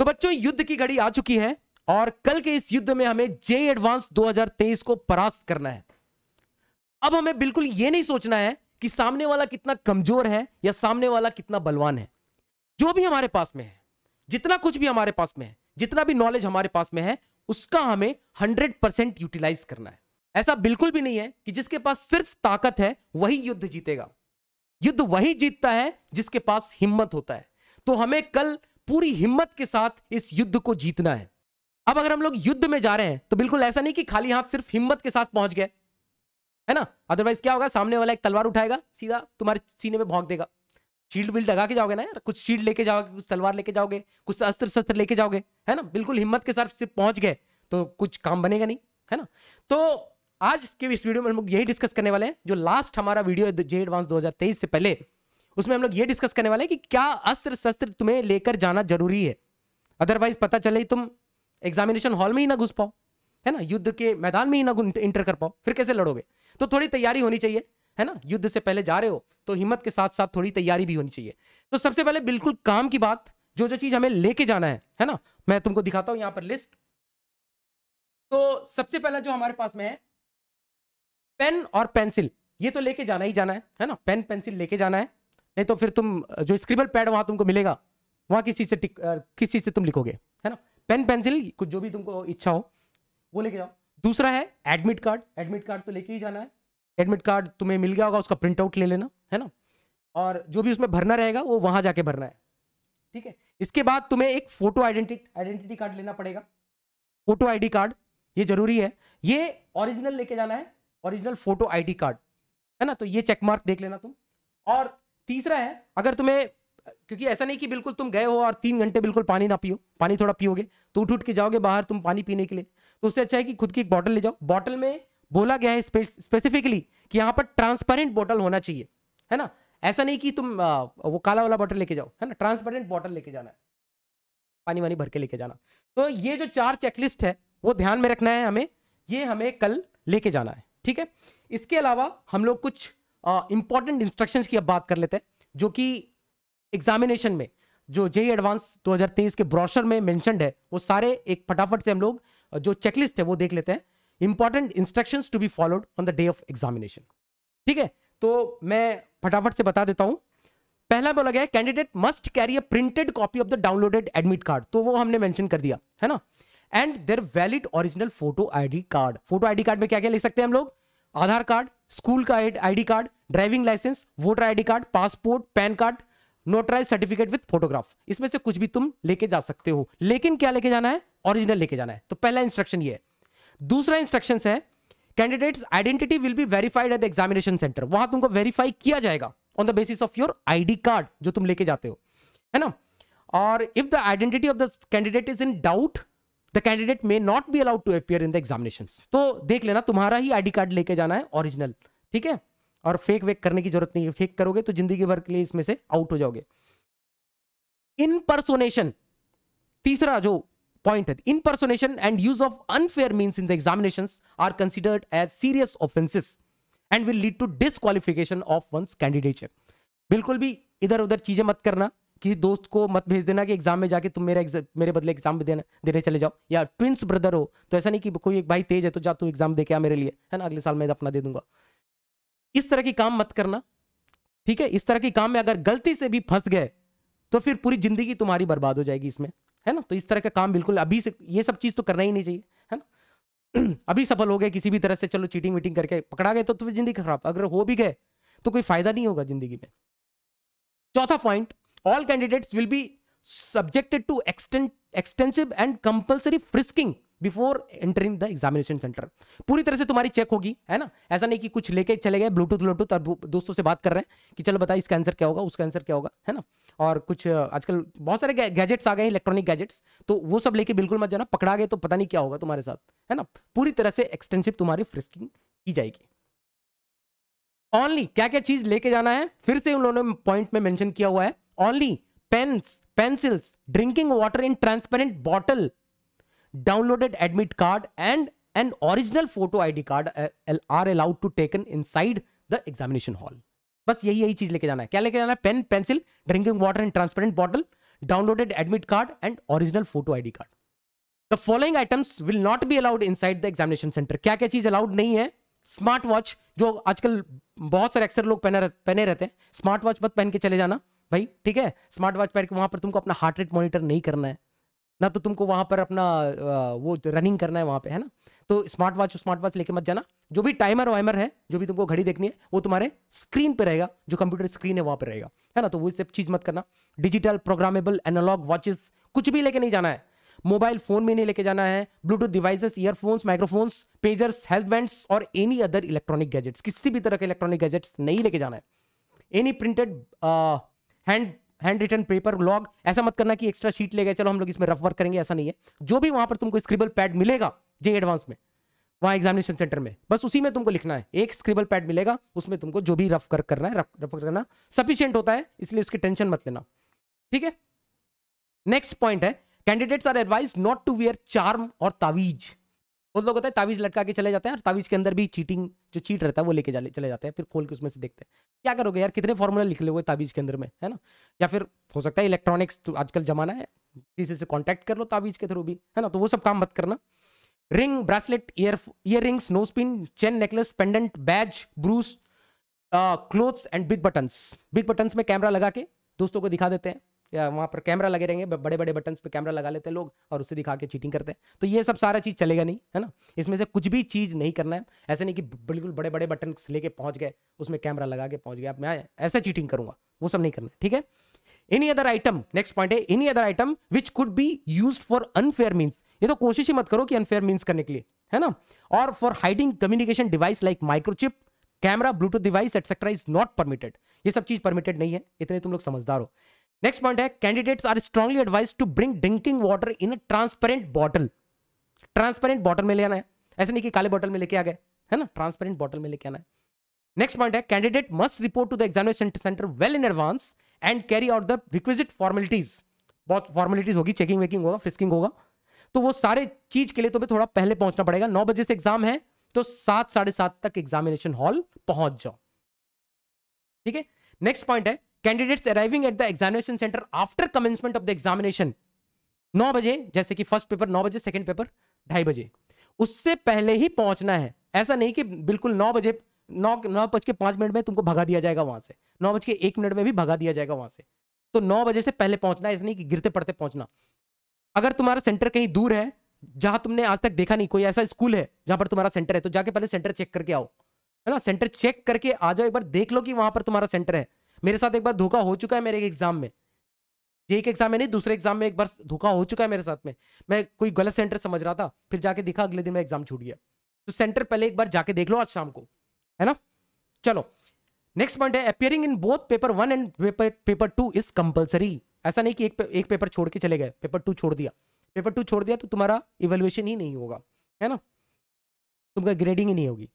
तो बच्चों, युद्ध की घड़ी आ चुकी है और कल के इस युद्ध में हमें जे एडवांस 2023 को परास्त करना है। अब हमें बिल्कुल यह नहीं सोचना है कि सामने वाला कितना कमज़ोर है या सामने वाला कितना बलवान है। जो भी हमारे पास में है, जितना कुछ भी हमारे पास में है, जितना भी नॉलेज हमारे पास में है, उसका हमें हंड्रेड परसेंट यूटिलाइज करना है। ऐसा बिल्कुल भी नहीं है कि जिसके पास सिर्फ़ ताकत है, वही युद्ध जीतेगा। युद्ध वही जीतता है जिसके पास हिम्मत होता है। तो हमें कल पूरी हिम्मत के साथ इस युद्ध को जीतना है। अब अगर हम लोग युद्ध में जा रहे हैं तो बिल्कुल ऐसा नहीं कि खाली हाथ सिर्फ़ हिम्मत के साथ पहुँच गए, है ना? अदरवाइज़ क्या होगा? सामने वाला एक तलवार उठाएगा, सीधा तुम्हारे सीने में भोंक देगा। शील्ड बिल्ड लगा के जाओगे ना यार? कुछ शील्ड लेके जाओगे, कुछ तलवार लेके जाओगे, कुछ अस्त्र शस्त्र लेके जाओगे, है ना? बिल्कुल हिम्मत के साथ सिर्फ़ पहुँच गए तो कुछ काम बनेगा नहीं, है ना? तो आज के इस वीडियो में हम लोग यही डिस्कस करने वाले हैं, जो लास्ट हमारा वीडियो है जे एडवांस 2023 से पहले उसमें हम लोग ये डिस्कस करने वाले हैं कि क्या अस्त्र शस्त्र तुम्हें लेकर जाना ज़रूरी है? अदरवाइज़ पता चले तुम एग्जामिनेशन हॉल में ही ना घुस पाओ, है ना? युद्ध के मैदान में ही ना इंटर कर पाओ, फिर कैसे लड़ोगे? तो थोड़ी तैयारी होनी चाहिए, है ना? युद्ध से पहले जा रहे हो तो हिम्मत के साथ साथ थोड़ी तैयारी भी होनी चाहिए। तो सबसे पहले बिल्कुल काम की बात, जो जो चीज़ हमें लेके जाना है है ना? मैं तुमको दिखाता हूँ यहाँ पर लिस्ट तो सबसे पहला जो हमारे पास में है पेन और पेंसिल ये तो लेके जाना ही जाना है है ना? पेन पेंसिल लेके जाना है। नहीं तो फिर तुम, जो स्क्रिबल पैड वहाँ तुमको मिलेगा, वहाँ किस चीज़ से किस चीज़ से तुम लिखोगे, है ना? पेन पेंसिल कुछ जो भी तुमको इच्छा हो, वो लेके जाओ। दूसरा है एडमिट कार्ड एडमिट कार्ड तो लेके ही जाना है। एडमिट कार्ड तुम्हें मिल गया होगा, उसका प्रिंट आउट ले लेना, है ना? और जो भी उसमें भरना रहेगा, वो वहाँ जाके भरना है। ठीक है? इसके बाद तुम्हें एक फ़ोटो आइडेंटिटी आइडेंटिटी कार्ड लेना पड़ेगा। फ़ोटो आईडी कार्ड ये ज़रूरी है। ये ओरिजिनल लेके जाना है ओरिजिनल फ़ोटो आईडी कार्ड है ना? तो ये चेक मार्क देख लेना तुम। और तीसरा है अगर तुम्हें क्योंकि ऐसा नहीं कि बिल्कुल तुम गए हो और तीन घंटे बिल्कुल पानी ना पियो पानी थोड़ा पियोगे तो उठ उठ के जाओगे बाहर तुम पानी पीने के लिए। तो उससे अच्छा है कि खुद की एक बॉटल ले जाओ। बॉटल में बोला गया है स्पेसिफिकली कि यहाँ पर ट्रांसपेरेंट बॉटल होना चाहिए है ना? ऐसा नहीं कि तुम आ, वो काला वाला बॉटल लेके जाओ है ना? ट्रांसपेरेंट बॉटल लेके जाना है। पानी वानी भर के लेके जाना। तो ये जो चार चेकलिस्ट है वो ध्यान में रखना है हमें। ये हमें कल लेके जाना है ठीक है? इसके अलावा हम लोग कुछ इंपॉर्टेंट इंस्ट्रक्शंस की अब बात कर लेते हैं, जो कि एग्जामिनेशन में, जो जे एडवांस 2023 के ब्रोशर में मेंशनड है, वो सारे एक फटाफट से हम लोग, जो चेकलिस्ट है वो देख लेते हैं। Important instructions to be followed on the day of examination ठीक है? तो मैं फटाफट से बता देता हूँ। पहला बोला गया candidate must carry a printed copy of the downloaded admit card तो वो हमने मेंशन कर दिया, है ना? And their valid original photo ID card photo ID card में क्या क्या लिख सकते हैं हम लोग? आधार कार्ड स्कूल का ID card, driving licence, voter ID card, passport, PAN card, notarise certificate with photograph. इसमें से कुछ भी तुम लेके जा सकते हो। लेकिन क्या लेके जाना है? ओरिजिनल लेके जाना है। तो पहला इंस्ट्रक्शन ये है। दूसरा इंस्ट्रक्शन है candidates identity will be verified at examination centre वहाँ तुमको वेरीफाई किया जाएगा on the basis of your ID card जो तुम लेके जाते हो। है ना? और if the identity of the candidate is in doubt the candidate may not be allowed to appear in the examination तो देख लेना, तुम्हारा ही आईडी कार्ड लेके जाना है ओरिजिनल ठीक है? और फेक वेक करने की ज़रूरत नहीं है। फेक करोगे तो ज़िंदगी भर के लिए इसमें से आउट हो जाओगे। इन परसोनेशन तीसरा जो पॉइंट है, impersonation and use of unfair means in the examination are considered as serious offenses and will lead to disqualification of one's candidature. बिल्कुल भी इधर उधर चीज़ें मत करना। किसी दोस्त को मत भेज देना कि एग्ज़ाम में जाके तुम मेरा मेरे बदले एग्ज़ाम में देना देने चले जाओ। या ट्विंस ब्रदर हो तो ऐसा नहीं कि कोई एक भाई तेज है तो जा तू एग्ज़ाम दे के आ मेरे लिए है ना? अगले साल मैं अपना दे दूँगा। इस तरह की काम मत करना ठीक है? इस तरह की काम में अगर गलती से भी फंस गए तो फिर पूरी ज़िंदगी तुम्हारी बर्बाद हो जाएगी इसमें है ना? तो इस तरह का काम बिल्कुल अभी से ये सब चीज़ तो करना ही नहीं चाहिए है ना? अभी सफल हो गए किसी भी तरह से चलो चीटिंग वीटिंग करके पकड़ा गए तो, तो ज़िंदगी खराब। अगर हो भी गए तो कोई फ़ायदा नहीं होगा ज़िंदगी में। चौथा point all candidates will be subjected to extensive and compulsory before entering the examination centre पूरी तरह से तुम्हारी चेक होगी, है ना? ऐसा नहीं कि कुछ लेके चले गए ब्लूटूथ ब्लूटूथ और दोस्तों से बात कर रहे हैं कि चलो बताइए इसका आंसर क्या होगा, उसका आंसर क्या होगा, है ना? और कुछ आजकल बहुत सारे गैजेट्स आ गए हैं इलेक्ट्रॉनिक गैजेट्स तो वो सब लेके बिल्कुल मत जाना, पकड़ा गए तो पता नहीं क्या होगा तुम्हारे साथ, है ना? पूरी तरह से एक्सटेंसिव तुम्हारी फ्रिस्किंग की जाएगी। ओनली क्या क्या चीज़ लेके जाना है, फिर से उन्होंने पॉइंट में मेंशन किया हुआ है। Only pens pencils drinking water in transparent bottle downloaded admit card and an original photo id card are allowed to taken inside the examination hall. बस यही यही चीज़ लेके जाना है। क्या लेके जाना है? Pen pencil drinking water and transparent bottle downloaded admit card and original photo ID card the following items will not be allowed inside the examination centre क्या क्या चीज़ अलाउड नहीं है? स्मार्ट वॉच जो आजकल बहुत सारे अक्सर लोग पहने पहने रहते हैं। स्मार्ट वॉच मत पहन के चले जाना। भाई, ठीक है? स्मार्ट वॉच पहन के वहाँ पर तुमको अपना हार्ट रेट मॉनिटर नहीं करना है। ना तो तुमको वहाँ पर अपना वो रनिंग करना है वहाँ पे, है ना? तो स्मार्ट वॉच स्मार्ट वॉच लेके मत जाना। जो भी टाइमर वाइमर है, जो भी तुमको घड़ी देखनी है, वो तुम्हारे स्क्रीन पे रहेगा, जो कंप्यूटर स्क्रीन है वहाँ पर रहेगा, है ना? तो वो सब चीज़ मत करना। डिजिटल प्रोग्रामेबल एनालॉग वॉचेस कुछ भी लेके नहीं जाना है। मोबाइल फ़ोन में नहीं लेके जाना है। Bluetooth devices earphones microphones pagers health bands और एनी अदर इलेक्ट्रॉनिक गैजेट्स किसी भी तरह के इलेक्ट्रॉनिक गैजेट्स नहीं लेके जाना है। Any printed hand handwritten paper log ऐसा मत करना कि एक्स्ट्रा शीट ले गए, चलो हम लोग इसमें रफ वर्क करेंगे, ऐसा नहीं है। जो भी वहाँ पर तुमको स्क्रिबल पैड मिलेगा जे एडवांस में, वहाँ एग्जामिनेशन सेंटर में, बस उसी में तुमको लिखना है। एक स्क्रिबल पैड मिलेगा, उसमें तुमको जो भी रफ वर्क करना है रफ रफ करना सफिशियंट होता है, इसलिए उसकी टेंशन मत लेना। ठीक है? नेक्स्ट पॉइंट है candidates are advise not to wear charm और तावीज बहुत लोग होता है तावीज लटका के चले जाते हैं और तावीज के अंदर भी चीटिंग जो चीट रहता है वो लेके चले जाते हैं, फिर खोल के उसमें से देखते हैं। क्या करोगे यार, कितने फॉर्मूला लिख लोगे तावीज के अंदर में, है ना? या फिर हो सकता है इलेक्ट्रॉनिक्स तो आजकल जमाना है, किसी से कॉन्टैक्ट कर लो तावीज के थ्रू भी, है ना? तो वो सब काम मत करना। Ring bracelet ear earrings nose pin chain necklace pendant badge brooch clothes and big buttons big buttons में कैमरा लगा के दोस्तों को दिखा देते हैं। या वहाँ पर कैमरा लगे रहेंगे बड़े बड़े बटन पे कैमरा लगा लेते हैं लोग और उससे दिखा के चीटिंग करते हैं। तो ये सब सारा चीज़ चलेगा नहीं, है ना? इसमें से कुछ भी चीज़ नहीं करना है। ऐसे नहीं कि बिल्कुल बड़े बड़े बटन लेके पहुँच गए, उसमें कैमरा लगा के पहुँच गया मैं ऐसा चीटिंग करूँगा, वो सब नहीं करना, ठीक है? Any other item next point है any other item which could be use for unfair means ये तो कोशिश ही मत करो कि अनफेयर मीन्स करने के लिए, है ना? और for hiding communication device like microchip camera Bluetooth device etcetera is not permitted ये सब चीज़ परमिटेड नहीं है, इतने तुम लोग समझदार हो। नेक्स्ट पॉइंट है candidates are strongly advise to bring drinking water in transparent bottle transparent bottle में ले आना है। ऐसे नहीं कि काले बॉटल में लेके आ गए, है ना? ट्रांसपेरेंट बॉटल में लेके आना है। नेक्स्ट पॉइंट है candidate must report to the examination centre well in advance and carry out the requisite formalities बहुत फॉर्मेलिटीज होगी चेकिंग वेकिंग होगा फिस्किंग होगा। तो वो सारे चीज़ के लिए तुम्हें थोड़ा पहले पहुँचना पड़ेगा। नौ बजे से एग्ज़ाम है तो सात, साढ़े सात तक एग्जामिनेशन हॉल पहुँच जाओ। ठीक है? नेक्स्ट पॉइंट है candidates arriving at the examination centre after commencement of the examination नौ बजे, जैसे कि फ़र्स्ट पेपर नौ बजे सेकंड पेपर ढाई बजे। उससे पहले ही पहुँचना है। ऐसा नहीं कि बिल्कुल नौ बजे, नौ नौ बज के पाँच मिनट में तुमको भगा दिया जाएगा वहाँ से। नौ बज के एक मिनट में भी भगा दिया जाएगा वहाँ से। तो नौ बजे से पहले पहुँचना है, ऐसा नहीं कि गिरते पड़ते पहुँचना। अगर तुम्हारा सेंटर कहीं दूर है, जहाँ तुमने आज तक देखा नहीं, कोई ऐसा स्कूल है, जहाँ पर तुम्हारा सेंटर है तो जाके पहले सेंटर चेक करके आओ। है ना? सेंटर चेक करके आ जाओ, एक बार देख लो कि वहाँ पर तुम्हारा सेंटर है। मेरे साथ एक बार धोखा हो चुका है मेरे एग्ज़ाम में। एक एग्ज़ाम में नहीं, दूसरे एग्ज़ाम में एक बार धोखा हो चुका है मेरे साथ में। मैं कोई गलत सेंटर समझ रहा था, फिर जाके दिखा, अगले दिन में एग्ज़ाम छूट गया। तो सेंटर पहले एक बार जाके देख लो आज शाम को, है ना? चलो नेक्स्ट पॉइंट है appearing in both paper one and paper two is compulsory ऐसा नहीं कि एक एक पेपर छोड़ के चले गए पेपर टू छोड़ दिया। पेपर टू छोड़ दिया तो तुम्हारा इवेल्युएशन ही नहीं होगा, है ना? तुमका ग्रेडिंग ही नहीं होगी।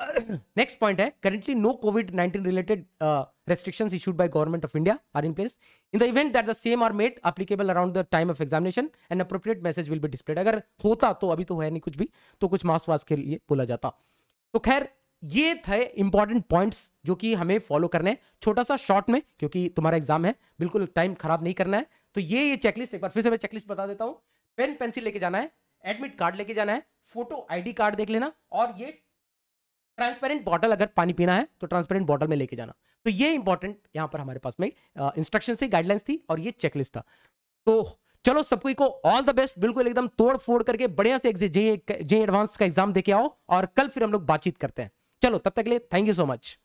नेक्स्ट पॉइंट है currently no COVID nineteen related restrictions issued by government of India are in place. In the event that the same are made applicable around the time of examination, an appropriate message will be displayed. अगर होता तो अभी तो है नहीं कुछ भी तो कुछ मास वास के लिए बोला जाता तो खैर ये थे इंपॉर्टेंट पॉइंट्स जो कि हमें फॉलो करने हैं छोटा सा शॉर्ट में क्योंकि तुम्हारा एग्ज़ाम है बिल्कुल टाइम खराब नहीं करना है तो ये ये चेकलिस्ट एक बार फिर से मैं चेकलिस्ट बता देता हूँ पेन पेंसिल लेके जाना है एडमिट कार्ड लेके जाना है फ़ोटो आईडी कार्ड देख लेना और ये ट्रांसपेरेंट बॉटल अगर पानी पीना है तो ट्रांसपेरेंट बॉटल में लेके जाना। तो ये इंपॉर्टेंट यहाँ पर हमारे पास में इंस्ट्रक्शन थी गाइडलाइंस थी और ये चेकलिस्ट था। तो चलो सबको को ऑल द बेस्ट बिल्कुल एकदम तोड़ फोड़ करके बढ़िया से जे एडवांस का एग्ज़ाम देके आओ और कल फिर हम लोग बातचीत करते हैं। चलो, तब तक के लिए थैंक यू सो मच